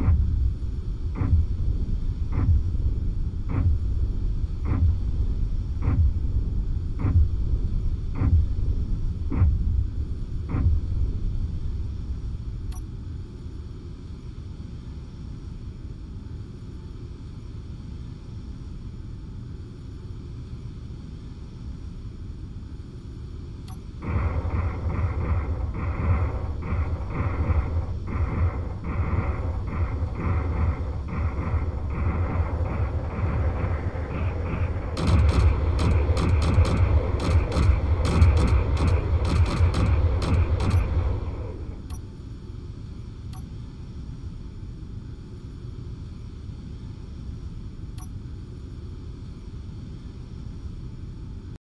Mm-hmm.